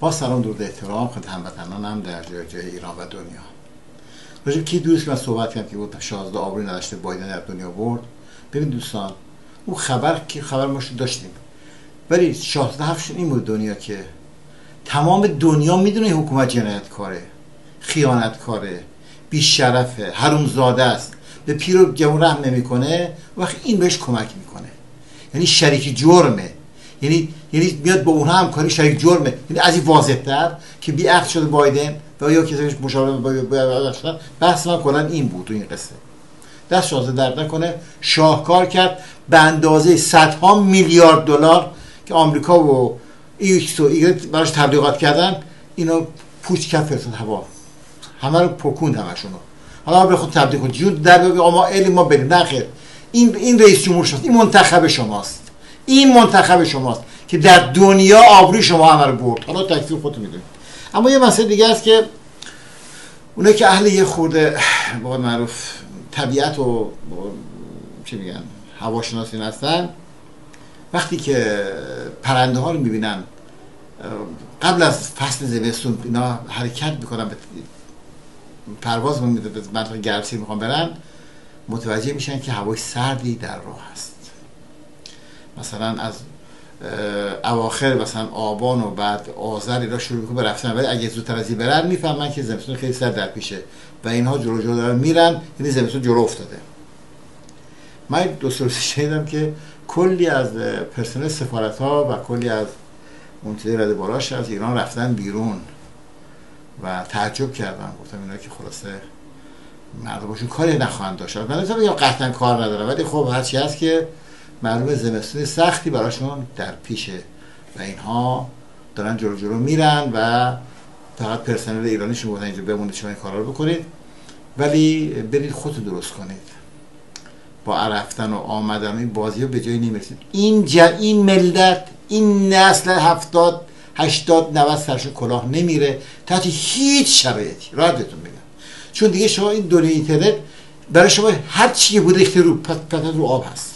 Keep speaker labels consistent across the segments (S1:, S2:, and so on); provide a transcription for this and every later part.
S1: با سلام درود احترام خدمت هموطنانم در جای جای ایران و دنیا. راجب کی دوست من صحبت کردم که بود 16 آوریل نداشته بایدن در دنیا برد. ببین دوستان اون خبر که خبر ما داشتیم. ولی 16 هفتشون این بود دنیا که تمام دنیا می‌دونه حکومت جنایت کاره خیانت کاره بیشرفه زاده است. به پیر و جوان رحم نمی‌کنه وقتی این بهش کمک می‌کنه. یعنی شریک جرمه. یعنی یعنی میاد با اونها همکاری شریک جرمه یعنی از این واضح تر که بی عقد شده بایدن و یا کسی مشاوره باید بحث من کنن این بود تو این قصه. دست شازده درد نکنه. شاهکار کرد به اندازه صدها میلیارد دلار که آمریکا و ایکس و ایگرت براش تبلیغات کردن اینو پوچ کرد فرستاد هوا. همه رو پکوند همشونو. حالا به خود تبدیل کن جون در ما علم ما بریم. نه خیر. این این رئیس جمهور شماست. این منتخب شماست. این منتخب شماست. که در دنیا آبروی شما همه رو برد. حالا تکفیر خودتون می‌دونید. اما یه مسئله دیگه است که اونه که اهل یه خورده با معروف طبیعت و چی میگن هواشناسی هستن وقتی که پرنده ها رو می‌بینن قبل از فصل زمستون اینا حرکت می‌کنن به پرواز به منطقه گرمسیر می‌خوان برن متوجه میشن که هوای سردی در راه هست. مثلا از اواخر مثلا آبان و بعد آذر اینا شروع می‌کنه به رفتن. ولی اگه زودتر از برن می‌فهمن که زمستون خیلی سرد در پیشه و اینها جلو جلو دارن میرن یعنی زمستون جلو افتاده. من دو شنیدم که کلی از پرسنل سفارت ها و کلی از منتظر رده بالاش از ایران رفتن بیرون و تعجب کردم. گفتم اینا که خلاصه مردمشون کاری نخواهند داشت. من یا قطعا کار نداره ولی خب هرچی هست که معلومه زمستون سختی براشون در پیشه و اینها دارن جلو جلو میرن و فقط پرسنل ایرانیشون بودن اینجا بمونید شما این کارا رو بکنید. ولی برید خودتون درست کنید. با عرفتن و آمدن این بازی رو به جایی نمی‌رسید. این جا این ملت این نسل هفتاد هشتاد نوست سرش کلاه نمیره. تحت هیچ شرایطی. راحت بهتون بگم چون دیگه شما این دنیا اینترنت برای شما هر چی بوده ریخته رو پت رو آب هست.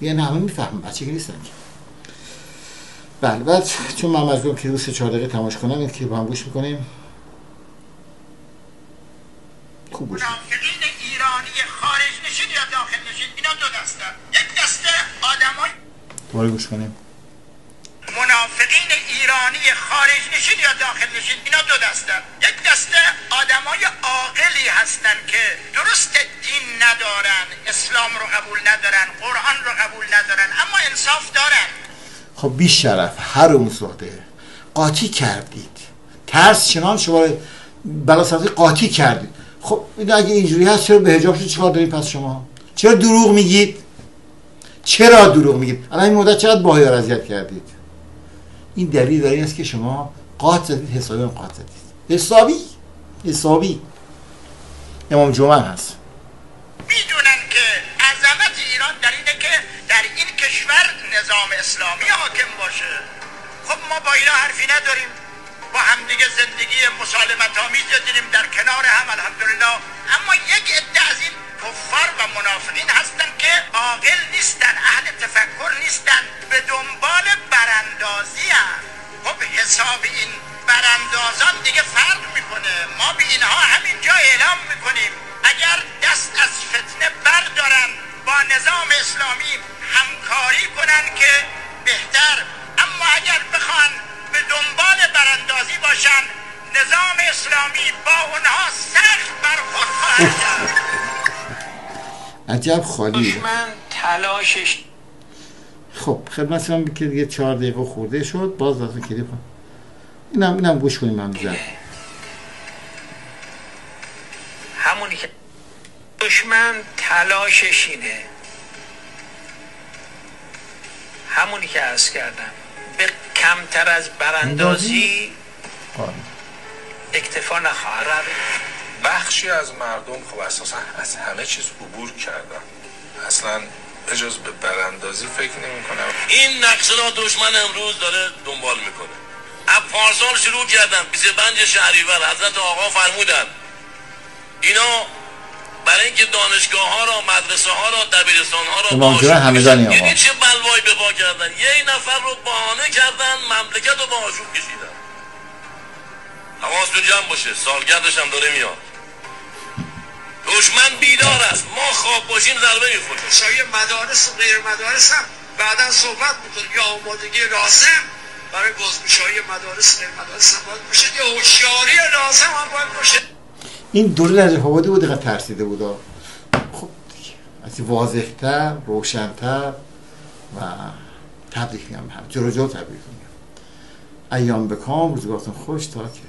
S1: دیگه نه همه می‌فهمم بچه که نیستن بله بعد چون من مجبورم که روز چهار دقیقه تماش کنم این که با هم گوش می‌کنیم. خوب گوش ایرانی خارج نشید یا داخل نشید اینا دو دسته. یک دسته آدمای دوباره گوش کنیم.
S2: منافقین ایرانی خارج نشید یا داخل نشید اینا دو دستن یک دسته آدمای عاقلی هستن که درست دین ندارن اسلام رو قبول ندارن قرآن رو قبول ندارن اما انصاف دارن
S1: خب بی شرف هر زاده قاطی کردید. ترس چنان شما بلا قاطی کردید. خب این اگه اینجوری هست چرا به حجاب چیکار دارید پس شما؟ چرا دروغ میگید؟ چرا دروغ میگید؟ الان این مدت چقدر باهایا اذیت کردید؟ این دلیل داری است که شما قاط زدید حسابی هم قاط زدید. حسابی؟ حسابی. امام جمعه هست.
S2: می‌دونن که عظمت ایران در اینه که در این کشور نظام اسلامی حاکم باشه. خب ما با اینا حرفی نداریم. با همدیگه زندگی مسالمت آمیز داریم در کنار هم الحمدلله. اما یک عده از این کفار و منافقین هستن که عاقل نیستن اهل تفکر نیستن به دنبال براندازی هم خب حساب این براندازان دیگه فرق می‌کنه. ما به اینها همینجا اعلام می‌کنیم. اگر دست از فتنه بردارن با نظام اسلامی همکاری کنن که بهتر اگر بخوان به دنبال براندازی باشن نظام اسلامی با اونها سخت برخورد خواهد کرد
S1: عجب خالی.
S2: من تلاشش
S1: خب خدمت من که دیگه چهار دقیقه خورده شد باز لازم کلیپ اینم اینم گوش کنیم من بزن.
S2: همونی که دشمن تلاشش اینه. همونی که عرض کردم. به کمتر از براندازی اکتفا نخواهد
S3: بخشی از مردم خب اساسا از همه چیز عبور کردن. اصلا اجاز به براندازی فکر نمی کنم
S4: این نقشه را دشمن امروز داره دنبال می‌کنه. از پارسال شروع کردن 25 شهریور حضرت آقا فرمودن. اینا اینکه دانشگاه ها را مدرسه ها را دبیرستان ها را
S1: یعنی
S4: چه بلوایی به پا کردن؟ یه نفر رو بهانه کردن مملکت رو با آشوب کشیدن. حواستون جمع باشه سالگردش هم داره میاد. دشمن بیدار است. ما خواب باشیم ضربه می‌خوریم.
S2: شای مدارس و غیر مدارس هم بعدا صحبت می‌کنیم. یا آمادگی لازم برای بازگشایی مدارس غیر مدارس هم باید باشه. یا هوشیاری لازم هم باید باشه.
S1: این دوره نجف آبادی بود دقیقه ترسیده بود خب دیگه از این واضحتر روشنتر و تبریک میگم هم جلو جلو تبریک میگم. ایام بکام روزگارتون خوش تا که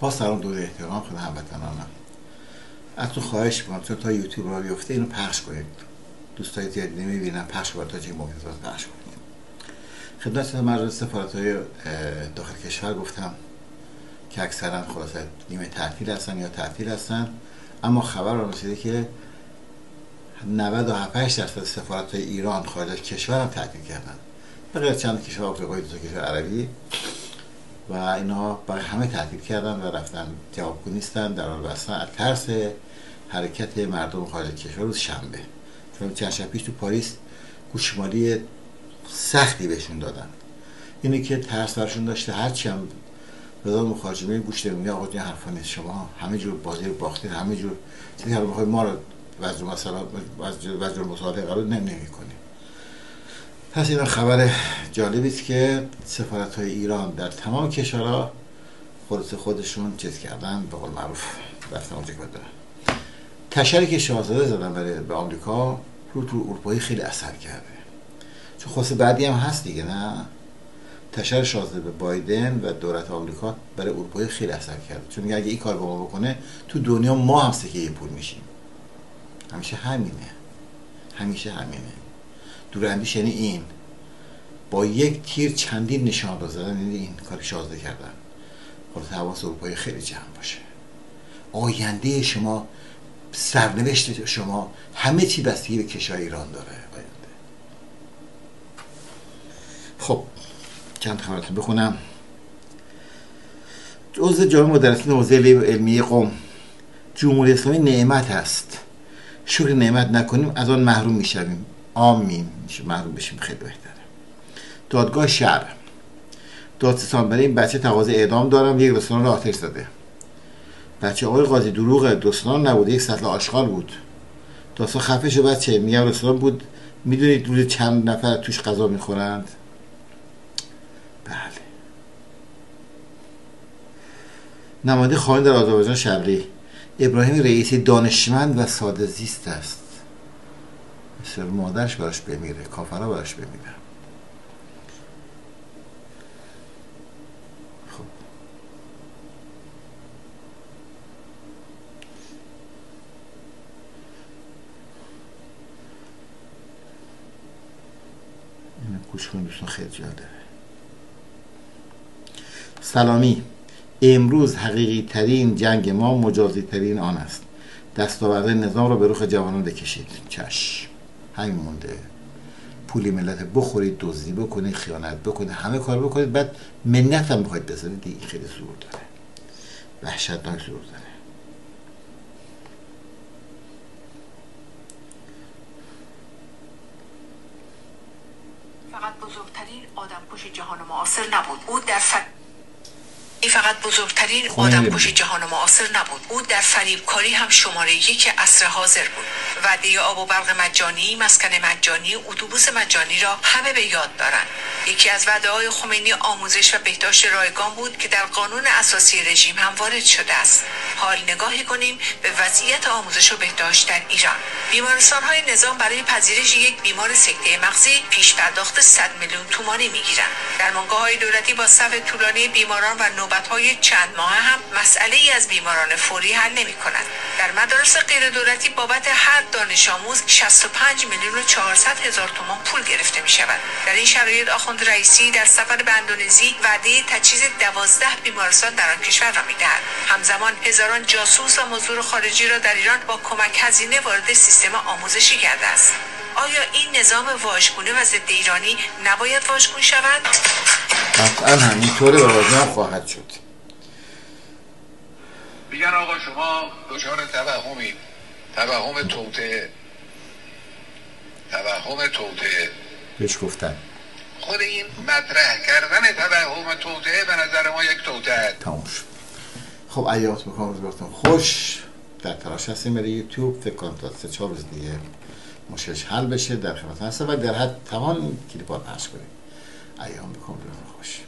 S1: با سلام دور احترام خود هموطنانم ازتون خواهش می‌کنم چون تا یوتیوب را بیفته اینو پخش کنید. دوستای زیادی نمی‌بینن پخش کنید تا چه موقع پخش کنید. خدمت مجلس سفارت های داخل کشور گفتم که اکثرا خلاصه نیمه تعطیل هستن یا تعطیل هستن. اما خبر رو رسیده که 97 درصد سفارت های ایران خارج از کشور هم تعطیل کردن. به چند کشور آفریقایی دو کشور عربی. و اینا برای همه تعطیل کردن و رفتن. جوابگو نیستن در حال بستن. از ترس حرکت مردم خارج کشور روز شنبه. چون چند شب پیش تو پاریس گوشمالی سختی بهشون دادن. اینه که ترس برشون داشته. هرچی هم وزارت مخارجه گوش نمیده آقا حرفا نیست. شما همه جور بازی رو باختید همه جور چیزی ما رو وزیر مثلا وزیر مطالعه قرار نمی کنیم پس این خبر جالبی است که سفارت های ایران در تمام کشورها خودت خودشون چیز کردن به قول معروف رفتن اونجا که بدن تشری که شاهزاده زدن برای به آمریکا رو تو اروپایی خیلی اثر کرده. چون خواست بعدی هم هست دیگه نه؟ تشر شاهزاده به بایدن و دولت آمریکا برای اروپایی خیلی اثر کرده. چون اگه این کار با ما بکنه تو دنیا ما هم این پول میشیم. همیشه همینه. همیشه همینه. دوراندیش یعنی این. با یک تیر چندین نشان را زدن یعنی این کار شازده کردن. خلاص حواس اروپایی خیلی جمع باشه. آینده شما سرنوشت شما همه چی بستگی به کشور ایران داره. آینده. خب چند خبرتون بخونم. جزء جامعه مدرسین حوزه علمی قوم جمهوری اسلامی نعمت است. شکر نعمت نکنیم از آن محروم می‌شویم. آمین. محروم بشیم خیلی بهتره. دادگاه شهر. دادستان برای این بچه تقاضا اعدام دارم یک رستوران را آتش زده. بچه آقای قاضی دروغ رستوران نبود یک سطل آشغال بود. داستان خفه شو بچه. میگم رستوران بود. می‌دونید روز چند نفر توش غذا می‌خورند؟ بله. نماینده خواهان در آذربایجان شبری ابراهیم رئیسی دانشمند و ساده زیست است. مثل مادرش براش بمیره کافرها براش بمیره. خب. این گوش کنید دوستان خیلی جالبه. سلامی. امروز حقیقی ترین جنگ ما مجازی ترین آن است. دستاورد نظام را به روخ جوانان بکشید. چشم همین مونده. پولی ملت بخورید دزدی بکنید خیانت بکنید همه کار بکنید. بعد منت هم بخواید بزنید. دیگه خیلی زور داره. وحشتناک زور داره.
S5: فقط بزرگترین آدم جهان معاصر نبود. او در فقط بزرگترین آدم کشی جهان معاصر نبود. او در فریبکاری هم شماره یک عصر حاضر بود. وعده آب و برق مجانی مسکن مجانی اتوبوس مجانی را همه به یاد دارند. یکی از وعده های خمینی آموزش و بهداشت رایگان بود که در قانون اساسی رژیم هم وارد شده است. حال نگاهی کنیم به وضعیت آموزش و بهداشت در ایران. بیمارستان های نظام برای پذیرش یک بیمار سکته مغزی پیش پرداخت 100 میلیون تومانی می‌گیرند. در های دولتی با صف طولانی بیماران و نوبت های چند ماه هم مسئله ای از بیماران فوری حل نمی کند در مدارس غیر دولتی بابت هر دانش آموز 65 میلیون و 400 هزار تومان پول گرفته می شود در این شرایط آخوند رئیسی در سفر به اندونزی وعده تجهیز دوازده بیمارستان در آن کشور را می‌دهد. همزمان هزاران جاسوس و مزدور خارجی را در ایران با کمک هزینه وارد سیستم آموزشی کرده است. آیا این نظام واژگونه و ضد ایرانی نباید واژگون شود؟
S1: قطعا همینطوره و خواهد شد.
S3: میگن آقا شما دچار توهمی توهم توته. توهم توته.
S1: بهش گفتن.
S6: خود این مطرح کردن توهم توطعه به نظر ما یک توطعه
S1: تموم شد. خب ایات می‌کنم روز براتون خوش. در تلاش هستیم برای یوتیوب. فکر کنم تا سه چهار روز دیگه مشکلش حل بشه در خدمت هستم و در حد توان کلیپات پخش کنیم. ایام بکنم روز خوش.